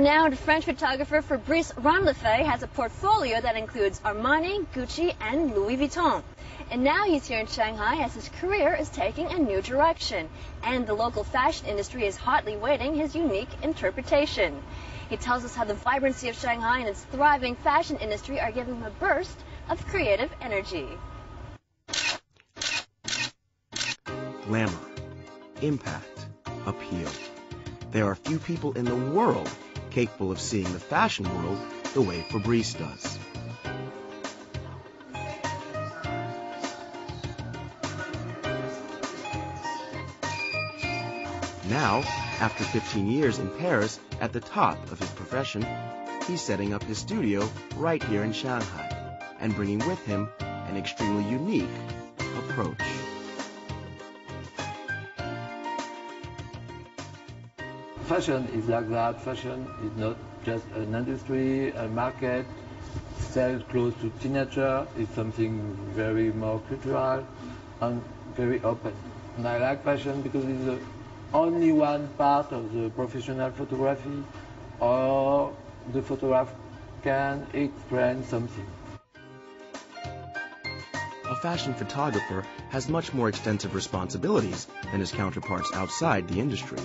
Renowned French photographer Fabrice Ramlefay has a portfolio that includes Armani, Gucci, and Louis Vuitton. And now he's here in Shanghai as his career is taking a new direction. And the local fashion industry is hotly waiting his unique interpretation. He tells us how the vibrancy of Shanghai and its thriving fashion industry are giving him a burst of creative energy. Glamour, impact, appeal. There are few people in the world capable of seeing the fashion world the way Fabrice does. Now, after 15 years in Paris at the top of his profession, he's setting up his studio right here in Shanghai and bringing with him an extremely unique Fashion is like that. Fashion is not just an industry, a market, sell clothes to teenager. It's something very more cultural and very open. And I like fashion because it's the only one part of the professional photography or the photograph can explain something. A fashion photographer has much more extensive responsibilities than his counterparts outside the industry.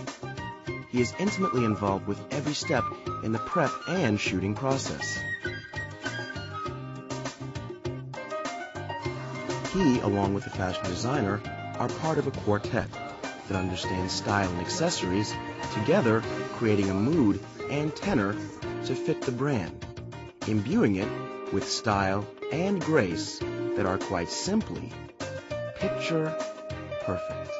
He is intimately involved with every step in the prep and shooting process. He, along with the fashion designer, are part of a quartet that understands style and accessories, together creating a mood and tenor to fit the brand, imbuing it with style and grace that are quite simply picture perfect.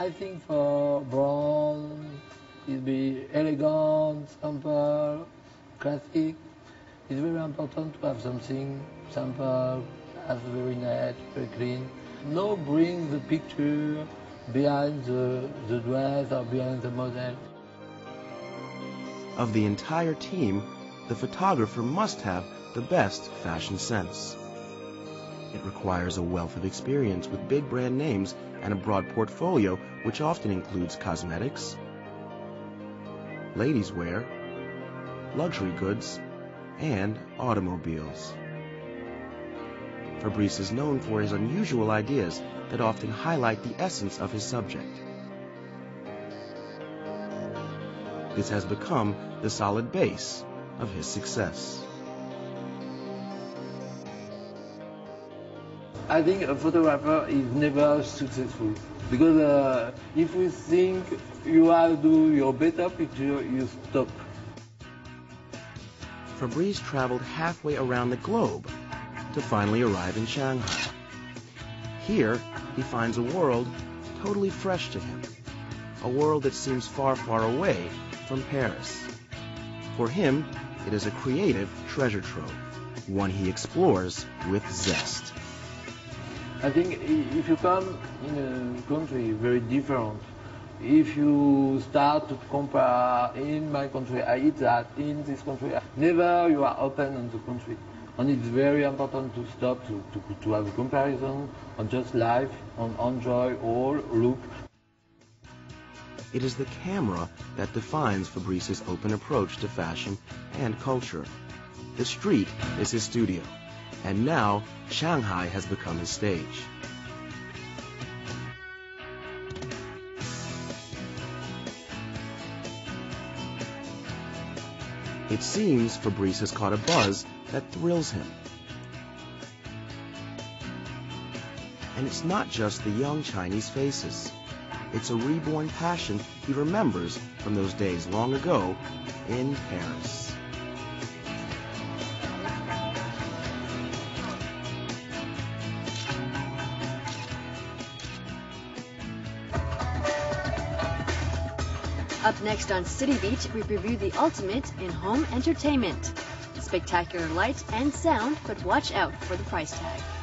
I think for Brown, it be elegant, simple, classic. It's very important to have something simple, as very nice, very clean. No bring the picture behind the, the dress or behind the model. Of the entire team, the photographer must have the best fashion sense. It requires a wealth of experience with big brand names and a broad portfolio which often includes cosmetics, ladies' wear, luxury goods, and automobiles. Fabrice is known for his unusual ideas that often highlight the essence of his subject. This has become the solid base of his success. I think a photographer is never successful because uh, if you think you are do your better picture, you stop. Fabrice traveled halfway around the globe to finally arrive in Shanghai. Here, he finds a world totally fresh to him, a world that seems far, far away from Paris. For him, it is a creative treasure trove, one he explores with zest. I think if you come in a country very different, if you start to compare in my country, I eat that, in this country, never you are open on the country. And it's very important to stop, to, to, to have a comparison on just life, on enjoy all, look. It is the camera that defines Fabrice's open approach to fashion and culture. The street is his studio and now Shanghai has become his stage. It seems Fabrice has caught a buzz that thrills him. And it's not just the young Chinese faces. It's a reborn passion he remembers from those days long ago in Paris. Up next on City Beach, we review the ultimate in home entertainment. Spectacular light and sound, but watch out for the price tag.